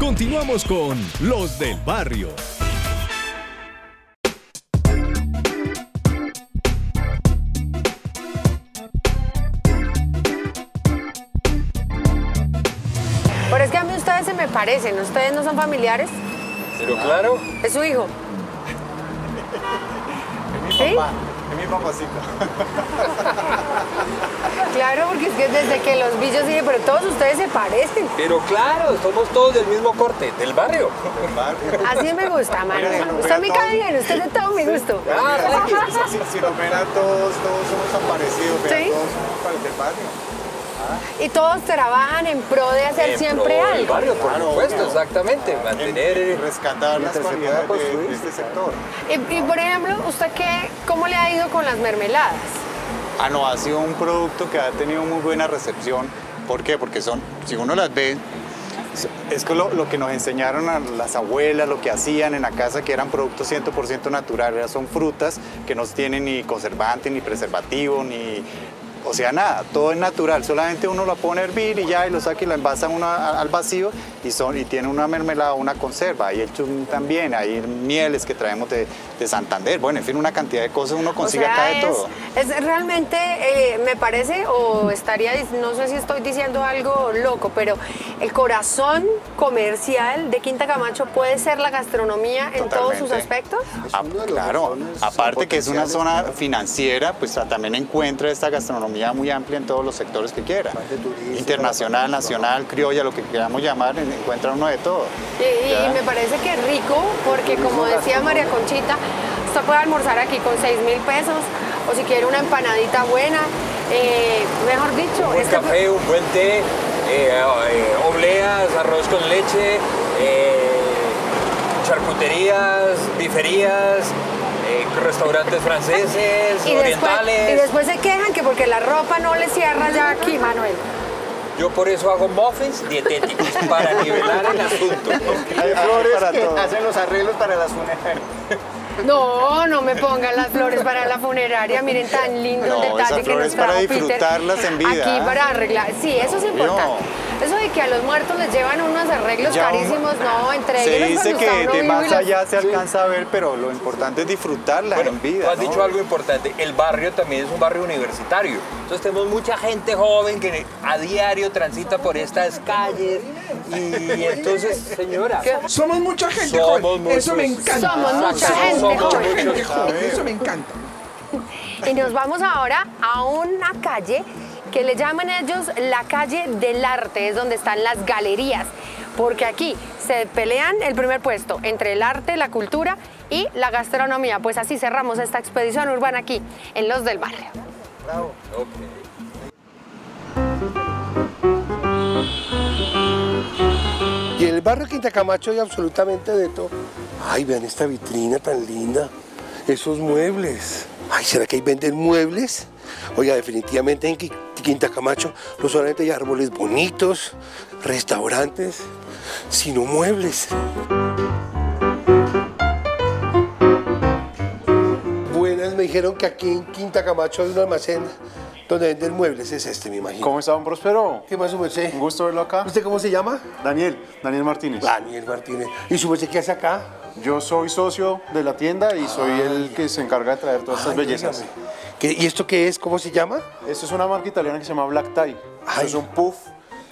Continuamos con Los del Barrio. Pero es que a mí ustedes se me parecen, ¿ustedes no son familiares? Pero claro. Es su hijo. Es mi ¿Sí? papá, es mi papacito. Claro, porque es que desde que los vi yo dije, pero todos ustedes se parecen. Pero claro, somos todos del mismo corte, del barrio. Del barrio. Así me gusta, Manuel. Usted me cae bien, usted de todo me gusto. Ah, Si, si ven a todos, todos somos tan parecidos, pero Sí. todos somos para el del barrio. Y todos trabajan en pro de hacer en siempre pro algo. barrio, por Claro, supuesto, obvio. exactamente. Mantener. En rescatar las cualidades de este sector. Y, y, por ejemplo, ¿usted qué, cómo le ha ido con las mermeladas? Ah, no, ha sido un producto que ha tenido muy buena recepción. ¿Por qué? Porque son, si uno las ve, es que lo, lo que nos enseñaron a las abuelas, lo que hacían en la casa, que eran productos 100% naturales, son frutas que no tienen ni conservante, ni preservativo, ni... O sea, nada, todo es natural, solamente uno lo pone a hervir y ya, y lo saca y lo envasa uno al vacío y, son, y tiene una mermelada, una conserva, y el chum también, hay mieles que traemos de, de Santander, bueno, en fin, una cantidad de cosas uno consigue o sea, acá de es, todo. es realmente, eh, me parece, o estaría, no sé si estoy diciendo algo loco, pero el corazón comercial de Quinta Camacho puede ser la gastronomía en todos sus aspectos. Ah, claro, aparte que es una zona financiera, pues también encuentra esta gastronomía muy amplia en todos los sectores que quiera. Internacional, nacional, criolla, lo que queramos llamar, en- encuentra uno de todo. Y, me parece que es rico, porque como decía María Conchita, usted puede almorzar aquí con 6 mil pesos, o si quiere una empanadita buena, eh, mejor dicho, Un buen este- café, un buen té, eh, eh, obleas, arroz con leche, eh, charcuterías, biferías, restaurantes franceses, y después, orientales. y después se quejan que porque la ropa no le cierra ya aquí, Manuel. Yo por eso hago muffins dietéticos, para nivelar el asunto. Hay flores para todo. hacen los arreglos para las funerarias. No, no me pongan las flores para la funeraria. Miren tan lindo No, el detalle que flores nos trajo para Peter. disfrutarlas en vida, Aquí para arreglar. Sí, eso es importante. Eso de que a los muertos les llevan unos arreglos Ya un- carísimos, no, entre Se ellos dice cuando está que de más los- allá se alcanza a ver, pero lo importante es disfrutarla Bueno, en vida. tú has ¿no? dicho algo importante, el barrio también es un barrio universitario. Entonces tenemos mucha gente joven que a diario transita por estas calles y entonces, señora, Somos mucha gente Somos joven. Eso me muchos. encanta. Somos mucha Somos gente mucha joven. Mucha gente joven. Eso me encanta. Y nos vamos ahora a una calle que le llaman ellos la calle del arte, es donde están las galerías, porque aquí se pelean el primer puesto entre el arte, la cultura y la gastronomía. Pues así cerramos esta expedición urbana aquí, en Los del Barrio. Y en el barrio Quinta Camacho hay absolutamente de todo. Ay, vean esta vitrina tan linda. Esos muebles. Ay, ¿será que ahí venden muebles? Oiga, definitivamente en Quinta Camacho no solamente hay árboles bonitos, restaurantes, sino muebles. Buenas, me dijeron que aquí en Quinta Camacho hay un almacén donde venden muebles. Es este, me imagino. ¿Cómo está, don Próspero? ¿Qué más, su merced? Un gusto verlo acá. ¿Usted cómo se llama? Daniel, Daniel Martínez. Daniel Martínez. ¿Y su merced qué hace acá? Yo soy socio de la tienda y soy el que se encarga de traer todas estas bellezas. dígame. ¿Qué- ¿Y esto qué es? ¿Cómo se llama? Esto es una marca italiana que se llama Black Tie. Esto Ay. es un puff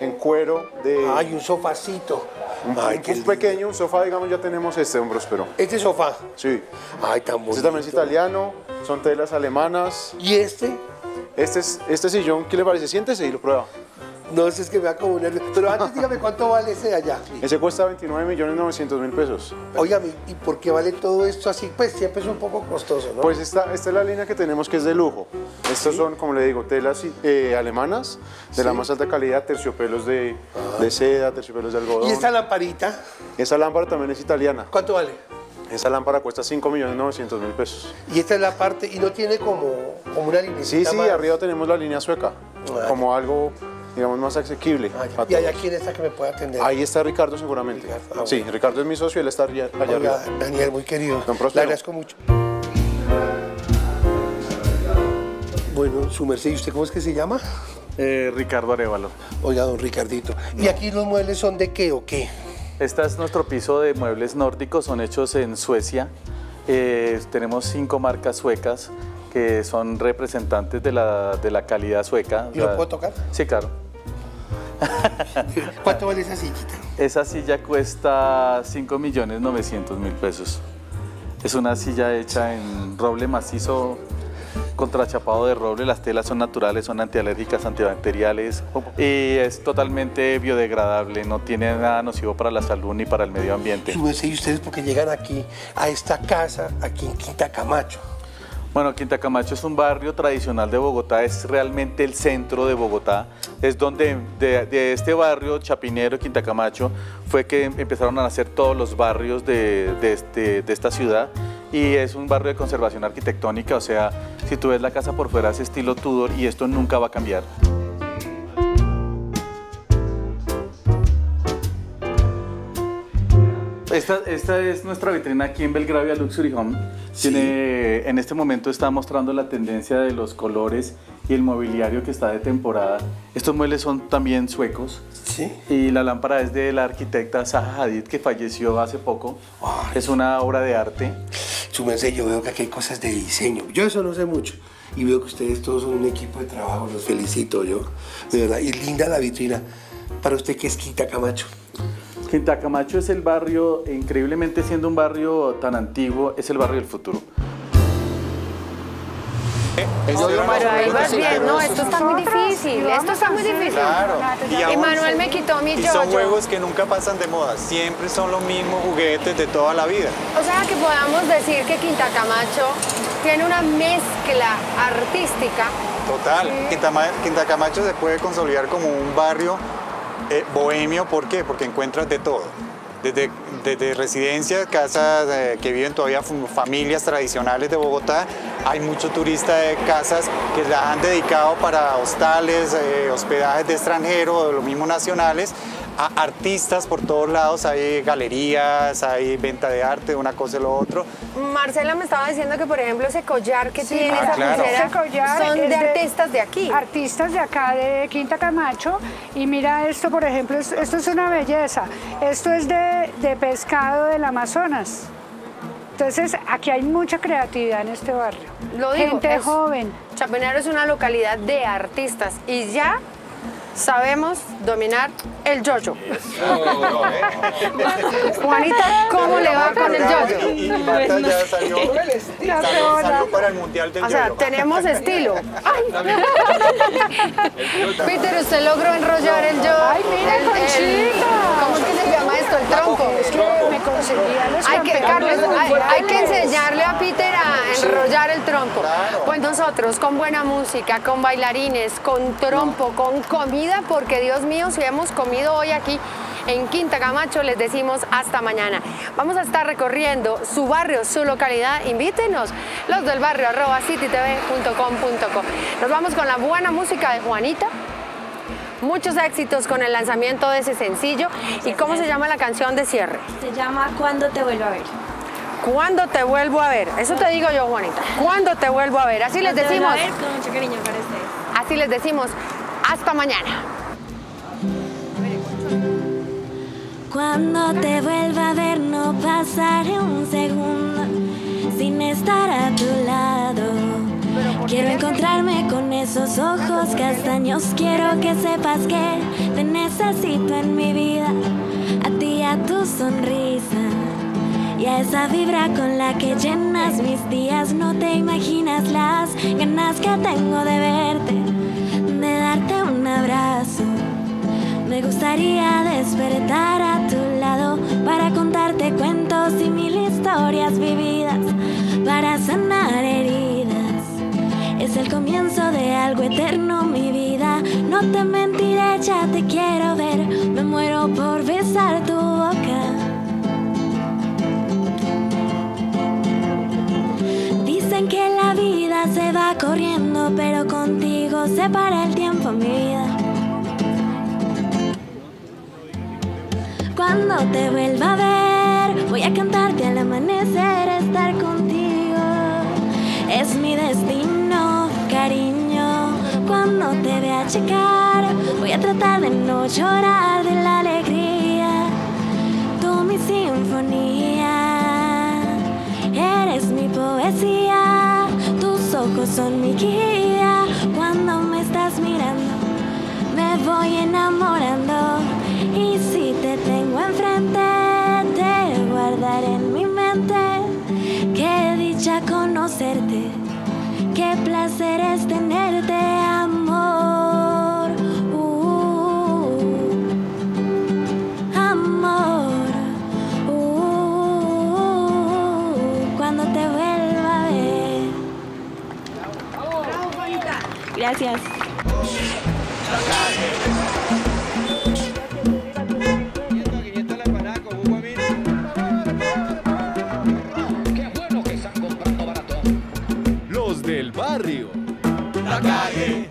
en cuero de... Ay, un sofacito. un, Ay, un qué puff lindo. pequeño, un sofá, digamos, ya tenemos este, don Próspero. Este sofá. Sí. Ay, tan bonito. Este también es italiano, son telas alemanas. ¿Y este? Este, es, este sillón, ¿qué le parece? Siéntese y lo prueba. No sé, es que me da como nervio. Pero antes dígame cuánto vale ese de allá. Ese cuesta 29 millones 900 mil pesos. Óigame, ¿y por qué vale todo esto así? Pues siempre es un poco costoso, ¿no? Pues esta, esta es la línea que tenemos que es de lujo. Estas son, como le digo, telas eh, alemanas de la más alta calidad, terciopelos de, de seda, terciopelos de algodón. ¿Y esta lamparita? Esa lámpara también es italiana. ¿Cuánto vale? Esa lámpara cuesta 5 millones 900 mil pesos. Y esta es la parte, y no tiene como, como una línea. Sí, sí, arriba tenemos la línea sueca, Ah, como algo, digamos, más asequible. a Y allá quién está que me pueda atender. Ahí está Ricardo seguramente. Ricardo, ah, Sí, bueno. Ricardo es mi socio, él está allá, arriba. Daniel, muy querido. Don Le agradezco mucho. Bueno, su merced, ¿y usted cómo es que se llama? Eh, Ricardo Arevalo. Oiga, don Ricardito. ¿Y aquí los muebles son de qué o qué? Este es nuestro piso de muebles nórdicos, son hechos en Suecia. Eh, tenemos cinco marcas suecas que son representantes de la, de la calidad sueca. ¿Y lo puedo tocar? Sí, claro. ¿Cuánto vale esa sillita? Esa silla cuesta 5 millones 900 mil pesos. Es una silla hecha en roble macizo contrachapado de roble. Las telas son naturales, son antialérgicas, antibacteriales y es totalmente biodegradable. No tiene nada nocivo para la salud ni para el medio ambiente. Y ustedes porque llegan aquí, a esta casa, aquí en Quinta Camacho. Bueno, Quinta Camacho es un barrio tradicional de Bogotá, es realmente el centro de Bogotá. Es donde de, este barrio Chapinero, Quinta Camacho, fue que empezaron a nacer todos los barrios de, este, de esta ciudad y es un barrio de conservación arquitectónica, o sea, si tú ves la casa por fuera es estilo Tudor y esto nunca va a cambiar. Esta, es nuestra vitrina aquí en Belgravia Luxury Home. Tiene, en este momento está mostrando la tendencia de los colores y el mobiliario que está de temporada. Estos muebles son también suecos. Sí. Y la lámpara es de la arquitecta Zaha Hadid, que falleció hace poco. Es una obra de arte. Su yo veo que aquí hay cosas de diseño. Yo eso no sé mucho. Y veo que ustedes todos son un equipo de trabajo. Los felicito yo. De verdad. Y linda la vitrina. Para usted, ¿qué es Quinta Camacho? Quinta Camacho es el barrio, increíblemente siendo un barrio tan antiguo, es el barrio del futuro. Pero ahí vas bien, no, esto está muy difícil, esto está muy difícil. Claro. Y Manuel me quitó mi Y son juegos que nunca pasan de moda, siempre son los mismos juguetes de toda la vida. O sea que podamos decir que Quinta Camacho tiene una mezcla artística. Total, Quinta Camacho se puede consolidar como un barrio eh, bohemio, ¿por qué? Porque encuentras de todo. Desde, desde residencias, casas eh, que viven todavía familias tradicionales de Bogotá, hay muchos turistas de casas que las han dedicado para hostales, eh, hospedajes de extranjeros, los mismos nacionales, a artistas por todos lados, hay galerías, hay venta de arte, una cosa y lo otro. Marcela me estaba diciendo que, por ejemplo, ese collar que tiene ah, esa claro. pulsera son de, artistas de aquí. Artistas de acá, de Quinta Camacho. Y mira esto, por ejemplo, esto es una belleza. Esto es de, de pescado del Amazonas. Entonces, aquí hay mucha creatividad en este barrio. Lo digo, Gente joven. Chapinero es una localidad de artistas y ya sabemos dominar el yoyo. Juanita, ¿cómo le va con el yoyo? Marta ya salió, salió, para el mundial del O sea, tenemos estilo. Peter, usted logró enrollar el yoyo. Ay, mira, el, Conchita. ¿Cómo es que se llama esto? El tronco. Los Hay que, campeones Carlos, hay, hay que mundiales. enseñarle a Peter a enrollar el trompo. Pues nosotros, con buena música, con bailarines, con trompo, con comida, porque Dios mío, si hemos comido hoy aquí en Quinta Camacho, les decimos hasta mañana. Vamos a estar recorriendo su barrio, su localidad. Invítenos, los del barrio, arroba citytv.com.co. Nos vamos con la buena música de Juanita. Muchos éxitos con el lanzamiento de ese sencillo. ¿Y cómo se llama la canción de cierre? Se llama Cuando te vuelvo a ver. ¿Cuándo te vuelvo a ver? Eso te digo yo, Juanita. ¿Cuándo te vuelvo a ver? Así les Cuando te vuelvo decimos. a ver, con mucho cariño para ustedes. Así les decimos. Hasta mañana. Cuando te vuelva a ver no pasaré un segundo sin estar a tu lado. Esos ojos castaños. Quiero que sepas que te necesito en mi vida. A ti a tu sonrisa. Y a esa vibra con la que llenas mis días. No te imaginas las ganas que tengo de verte. De darte un abrazo. Me gustaría despertar a tu lado para contarte cuentos y mil historias vividas, para sanar. Es el comienzo de algo eterno, mi vida. No te mentiré, ya te quiero ver. Me muero por besar tu boca. Dicen que la vida se va corriendo, pero contigo se para el tiempo, mi vida. Cuando te vuelva a ver, voy a cantarte al amanecer, dónde voy a. Voy a tratar de no llorar de la alegría. Tú mi sinfonía, eres mi poesía. Tus ojos son mi guía. Cuando me estás mirando, me voy enamorando. Gracias. Los del barrio. La calle.